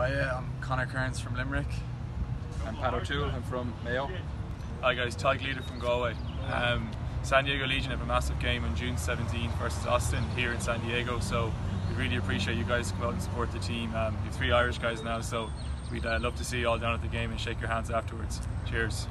Oh, Hi, I'm Conor Kearns from Limerick. I'm Pat O'Toole, I'm from Mayo. Hi guys, Tadhg Leader from Galway. Um, San Diego Legion have a massive game on June 17th versus Austin here in San Diego, so we really appreciate you guys come out and support the team. Um, you're three Irish guys now, so we'd uh, love to see you all down at the game and shake your hands afterwards. Cheers.